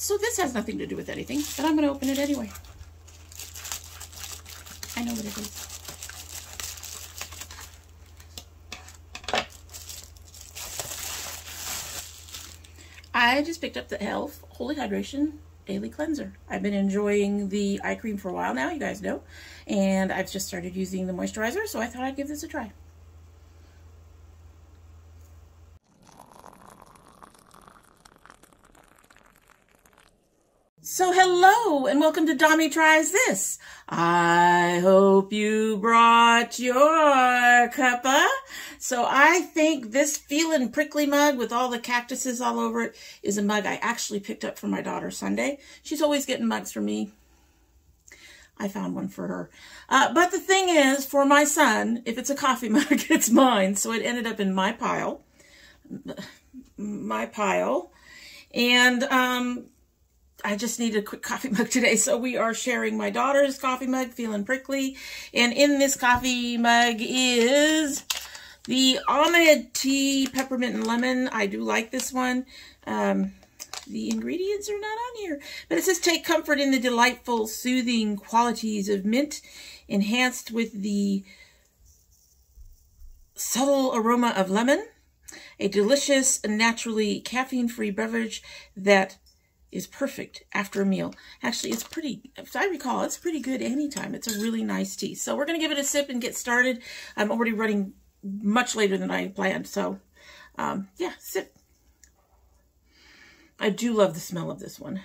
So this has nothing to do with anything, but I'm going to open it anyway. I know what it is. I just picked up the e.l.f. Holy Hydration Daily Cleanser. I've been enjoying the eye cream for a while now, you guys know. And I've just started using the moisturizer, so I thought I'd give this a try. So hello and welcome to Domy Tries This. I hope you brought your cuppa. So I think this feeling prickly mug with all the cactuses all over it is a mug I actually picked up for my daughter Sunday. She's always getting mugs for me. I found one for her. Uh, but the thing is, for my son, if it's a coffee mug, it's mine. So it ended up in my pile. My pile. And um, I just need a quick coffee mug today. So we are sharing my daughter's coffee mug, feeling prickly. And in this coffee mug is the Ahmed Tea Peppermint and Lemon. I do like this one. Um, the ingredients are not on here. But it says take comfort in the delightful, soothing qualities of mint, enhanced with the subtle aroma of lemon. A delicious, and naturally caffeine-free beverage that is perfect after a meal. Actually, it's pretty, if I recall, it's pretty good anytime. It's a really nice tea. So we're going to give it a sip and get started. I'm already running much later than I planned. So, um, yeah, sip. I do love the smell of this one.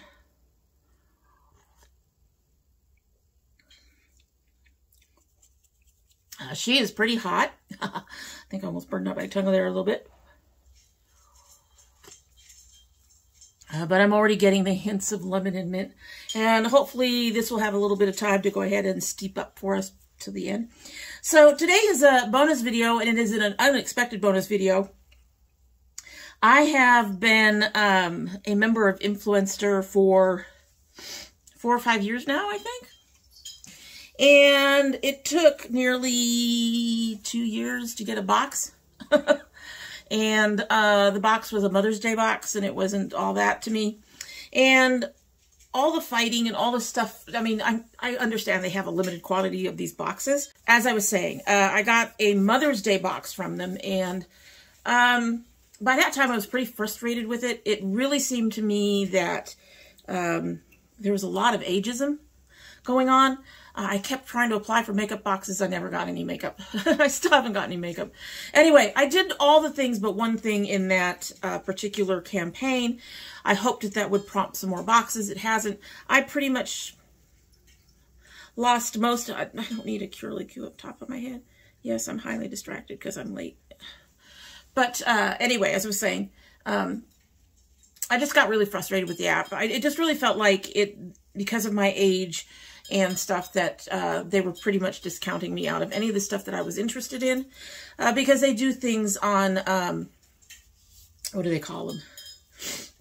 Uh, she is pretty hot. I think I almost burned up my tongue there a little bit. Uh, but I'm already getting the hints of lemon and mint. And hopefully this will have a little bit of time to go ahead and steep up for us to the end. So today is a bonus video, and it is an unexpected bonus video. I have been um, a member of Influenster for four or five years now, I think. And it took nearly two years to get a box. and uh, the box was a Mother's Day box, and it wasn't all that to me. And all the fighting and all the stuff, I mean, I, I understand they have a limited quantity of these boxes. As I was saying, uh, I got a Mother's Day box from them, and um, by that time I was pretty frustrated with it. It really seemed to me that um, there was a lot of ageism going on. Uh, I kept trying to apply for makeup boxes. I never got any makeup. I still haven't got any makeup. Anyway, I did all the things but one thing in that uh, particular campaign. I hoped that that would prompt some more boxes. It hasn't. I pretty much lost most. I, I don't need a curly Q up top of my head. Yes, I'm highly distracted because I'm late. But uh, anyway, as I was saying, um, I just got really frustrated with the app. I, it just really felt like it, because of my age, and stuff that uh, they were pretty much discounting me out of any of the stuff that I was interested in uh, because they do things on, um, what do they call them?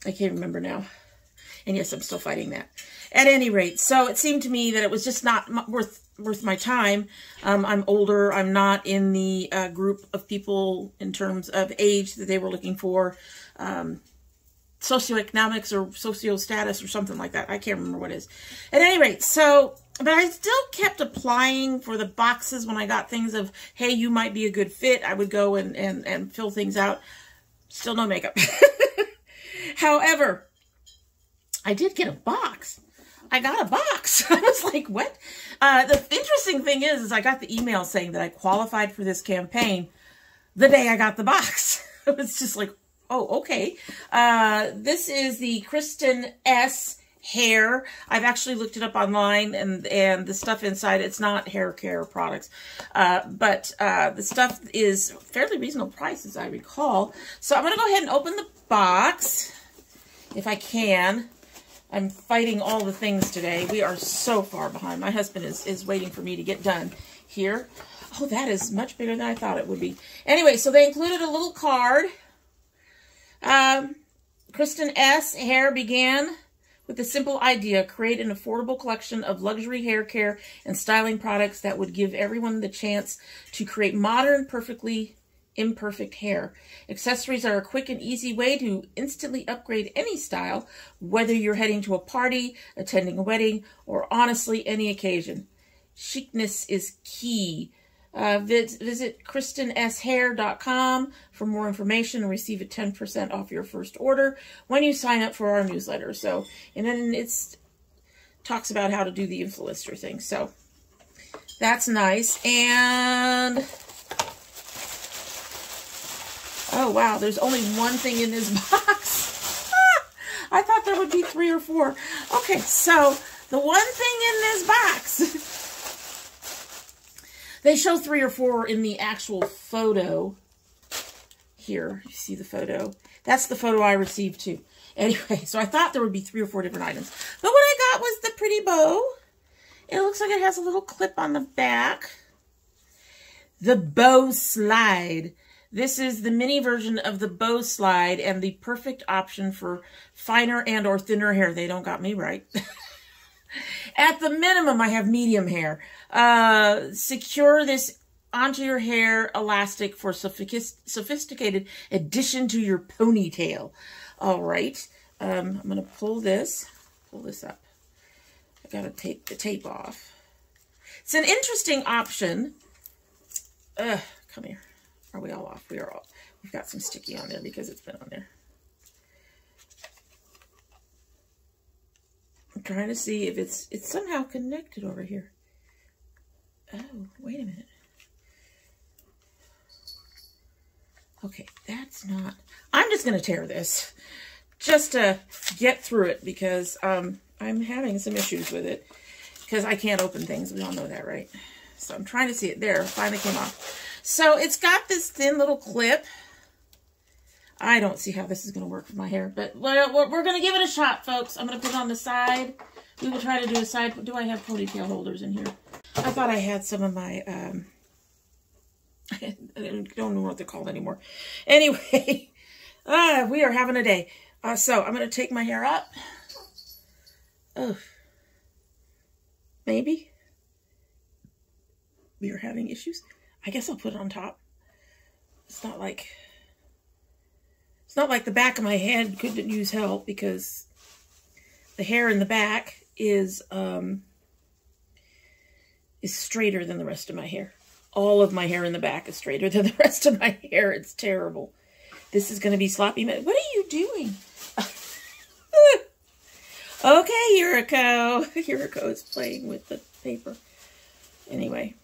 I can't remember now. And yes, I'm still fighting that. At any rate, so it seemed to me that it was just not worth worth my time. Um, I'm older. I'm not in the uh, group of people in terms of age that they were looking for. Um, socioeconomics or socio status or something like that. I can't remember what it is. At any rate, so, but I still kept applying for the boxes when I got things of, hey, you might be a good fit. I would go and, and, and fill things out. Still no makeup. However, I did get a box. I got a box. I was like, what? Uh, the interesting thing is, is I got the email saying that I qualified for this campaign the day I got the box. it was just like, Oh, okay. Uh, this is the Kristin Ess hair. I've actually looked it up online and, and the stuff inside, it's not hair care products. Uh, but uh, the stuff is fairly reasonable price as I recall. So I'm going to go ahead and open the box if I can. I'm fighting all the things today. We are so far behind. My husband is, is waiting for me to get done here. Oh, that is much bigger than I thought it would be. Anyway, so they included a little card um, Kristin Ess Hair began with the simple idea, create an affordable collection of luxury hair care and styling products that would give everyone the chance to create modern, perfectly imperfect hair. Accessories are a quick and easy way to instantly upgrade any style, whether you're heading to a party, attending a wedding, or honestly any occasion. Chicness is key. Uh, visit, visit KristinEssHair.com for more information and receive a 10% off your first order when you sign up for our newsletter. So, and then it's talks about how to do the influencer thing. So, that's nice. And, oh wow, there's only one thing in this box. I thought there would be three or four. Okay, so the one thing in this box They show three or four in the actual photo. Here, you see the photo. That's the photo I received too. Anyway, so I thought there would be three or four different items. But what I got was the pretty bow. It looks like it has a little clip on the back. The bow slide. This is the mini version of the bow slide and the perfect option for finer and or thinner hair. They don't got me right. At the minimum, I have medium hair. Uh, secure this onto your hair elastic for sophisticated addition to your ponytail. All right. Um, I'm going to pull this, pull this up. I got to take the tape off. It's an interesting option. Ugh, come here. Are we all off? We are all. We've got some sticky on there because it's been on there. Trying to see if it's it's somehow connected over here. Oh, wait a minute. Okay, that's not... I'm just going to tear this just to get through it because um, I'm having some issues with it because I can't open things. We all know that, right? So I'm trying to see it. There, finally came off. So it's got this thin little clip. I don't see how this is going to work for my hair, but we're, we're going to give it a shot, folks. I'm going to put it on the side. We will try to do a side. Do I have ponytail holders in here? I thought I had some of my, um, I don't know what they're called anymore. Anyway, uh, we are having a day. Uh, so I'm going to take my hair up. Oh, maybe. We are having issues. I guess I'll put it on top. It's not like, it's not like the back of my head couldn't use help because the hair in the back is, um, is straighter than the rest of my hair. All of my hair in the back is straighter than the rest of my hair. It's terrible. This is going to be sloppy. What are you doing? okay, Yuriko. Yuriko is playing with the paper. Anyway.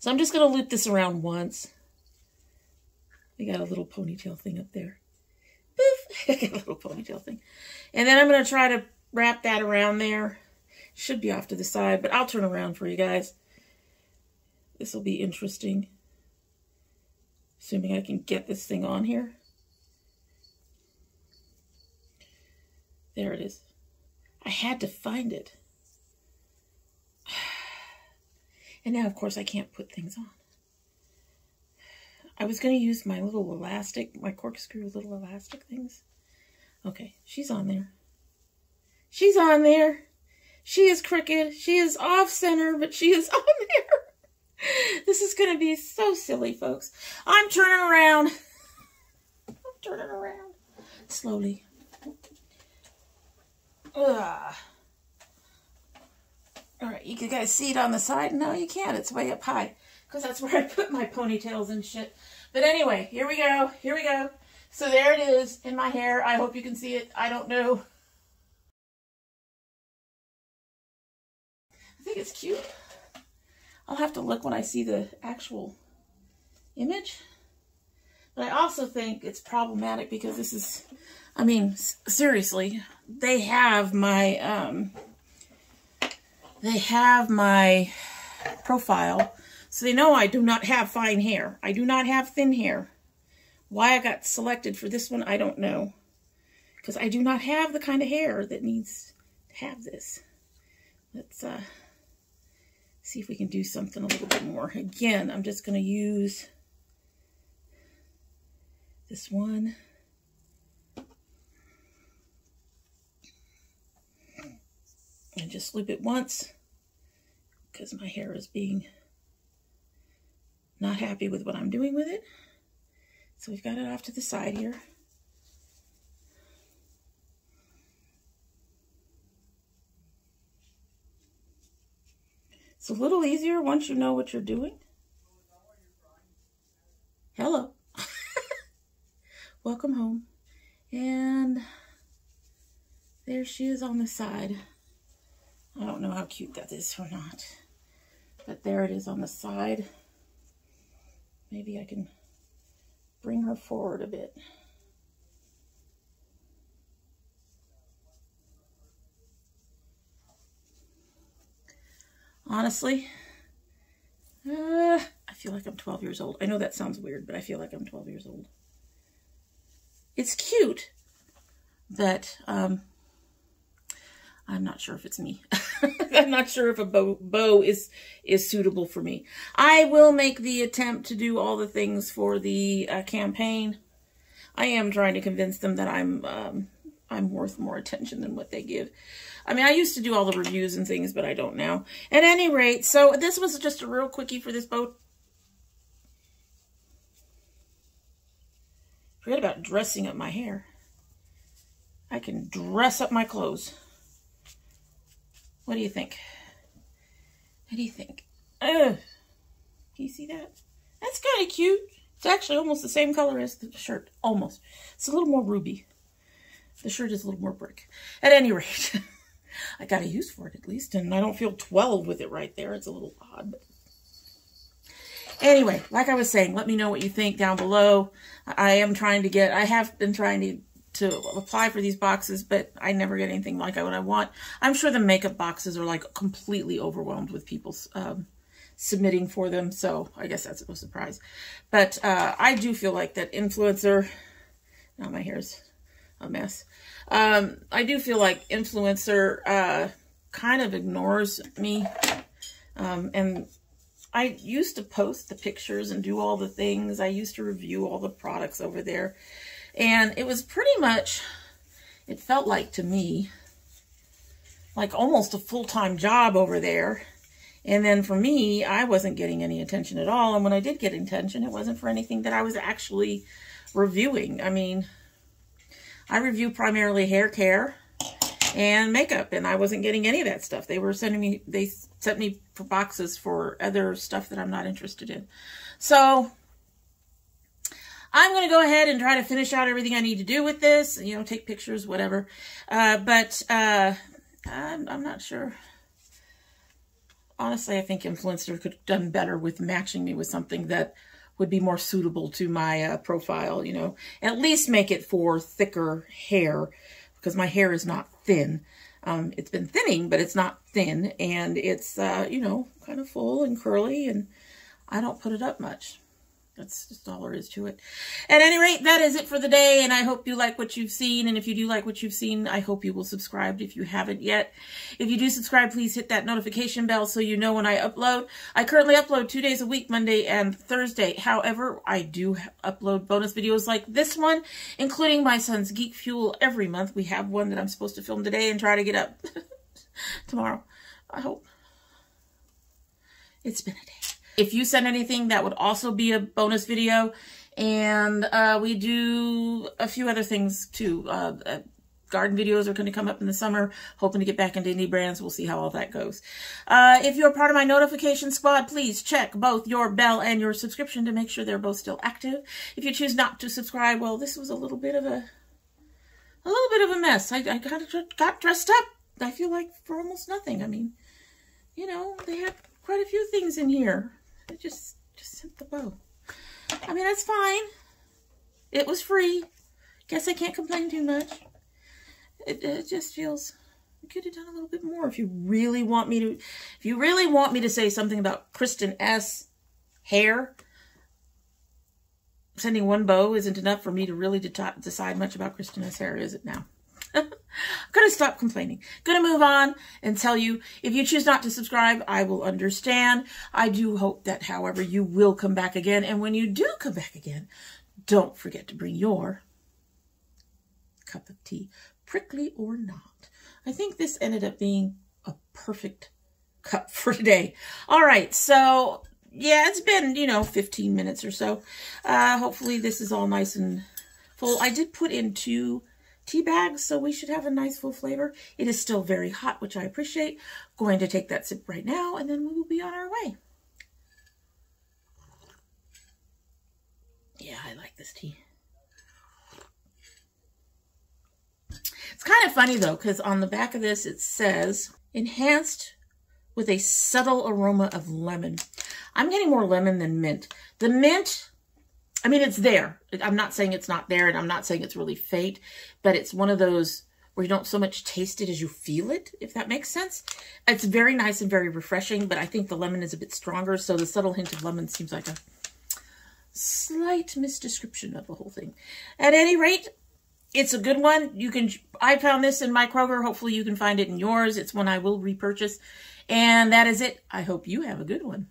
So I'm just going to loop this around once. I got a little ponytail thing up there. Boof! I got a little ponytail thing. And then I'm going to try to wrap that around there. Should be off to the side, but I'll turn around for you guys. This will be interesting. Assuming I can get this thing on here. There it is. I had to find it. And now, of course, I can't put things on. I was going to use my little elastic, my corkscrew little elastic things. Okay, she's on there. She's on there. She is crooked. She is off center, but she is on there. This is going to be so silly, folks. I'm turning around. I'm turning around. Slowly. Ugh. All right, you can guys see it on the side? No, you can't. It's way up high because that's where I put my ponytails and shit. But anyway, here we go. Here we go. So there it is in my hair. I hope you can see it. I don't know. I think it's cute. I'll have to look when I see the actual image. But I also think it's problematic because this is, I mean, seriously, they have my, um, they have my profile. So they know I do not have fine hair. I do not have thin hair. Why I got selected for this one, I don't know. Because I do not have the kind of hair that needs to have this. Let's, uh, see if we can do something a little bit more. Again, I'm just going to use this one. And just loop it once because my hair is being not happy with what I'm doing with it. So we've got it off to the side here. It's a little easier once you know what you're doing. Hello. Welcome home. And there she is on the side. I don't know how cute that is or not. But there it is on the side. Maybe I can bring her forward a bit. Honestly, uh, I feel like I'm 12 years old. I know that sounds weird, but I feel like I'm 12 years old. It's cute, but um, I'm not sure if it's me. I'm not sure if a bow, bow is is suitable for me. I will make the attempt to do all the things for the uh, campaign. I am trying to convince them that I'm um, I'm worth more attention than what they give. I mean, I used to do all the reviews and things, but I don't now. At any rate, so this was just a real quickie for this boat. Forget about dressing up my hair. I can dress up my clothes. What do you think? What do you think? Ugh. Do you see that? That's kind of cute. It's actually almost the same color as the shirt. Almost. It's a little more ruby. The shirt is a little more brick. At any rate, I got a use for it at least, and I don't feel 12 with it right there. It's a little odd. But anyway, like I was saying, let me know what you think down below. I am trying to get, I have been trying to to apply for these boxes, but I never get anything like what I want. I'm sure the makeup boxes are like completely overwhelmed with people um, submitting for them, so I guess that's no surprise. But uh, I do feel like that Influenster, now my hair's a mess. Um, I do feel like Influenster uh, kind of ignores me. Um, and I used to post the pictures and do all the things. I used to review all the products over there. And it was pretty much, it felt like to me, like almost a full-time job over there. And then for me, I wasn't getting any attention at all. And when I did get attention, it wasn't for anything that I was actually reviewing. I mean, I review primarily hair care and makeup, and I wasn't getting any of that stuff. They were sending me, they sent me boxes for other stuff that I'm not interested in. So I'm going to go ahead and try to finish out everything I need to do with this, you know, take pictures, whatever. Uh, but uh, I'm, I'm not sure. Honestly, I think Influenster could have done better with matching me with something that would be more suitable to my uh, profile, you know. At least make it for thicker hair because my hair is not thin. Um, it's been thinning, but it's not thin. And it's, uh, you know, kind of full and curly. And I don't put it up much. That's just all there is to it. At any rate, that is it for the day, and I hope you like what you've seen, and if you do like what you've seen, I hope you will subscribe if you haven't yet. If you do subscribe, please hit that notification bell so you know when I upload. I currently upload two days a week, Monday and Thursday. However, I do upload bonus videos like this one, including my son's Geek Fuel every month. We have one that I'm supposed to film today and try to get up tomorrow. I hope. It's been a day. If you send anything, that would also be a bonus video. And uh, we do a few other things too. Uh, uh, garden videos are going to come up in the summer. Hoping to get back into indie brands. We'll see how all that goes. Uh, if you're part of my notification squad, please check both your bell and your subscription to make sure they're both still active. If you choose not to subscribe, well, this was a little bit of a, a little bit of a mess. I, I got, got dressed up. I feel like for almost nothing. I mean, you know, they had quite a few things in here. I just, just sent the bow. I mean, that's fine. It was free. Guess I can't complain too much. It, it just feels, I could have done a little bit more. If you really want me to, if you really want me to say something about Kristin Ess hair, sending one bow isn't enough for me to really de decide much about Kristin Ess hair, is it now? I'm going to stop complaining. Going to move on and tell you if you choose not to subscribe, I will understand. I do hope that, however, you will come back again. And when you do come back again, don't forget to bring your cup of tea, prickly or not. I think this ended up being a perfect cup for today. All right, so yeah, it's been, you know, 15 minutes or so. Uh, hopefully this is all nice and full. I did put in two tea bags, so we should have a nice full flavor. It is still very hot, which I appreciate. Going to take that sip right now, and then we will be on our way. Yeah, I like this tea. It's kind of funny, though, because on the back of this, it says, enhanced with a subtle aroma of lemon. I'm getting more lemon than mint. The mint, I mean, it's there. I'm not saying it's not there, and I'm not saying it's really faint, but it's one of those where you don't so much taste it as you feel it, if that makes sense. It's very nice and very refreshing, but I think the lemon is a bit stronger, so the subtle hint of lemon seems like a slight misdescription of the whole thing. At any rate, it's a good one. You can, I found this in my Kroger. Hopefully you can find it in yours. It's one I will repurchase. And that is it. I hope you have a good one.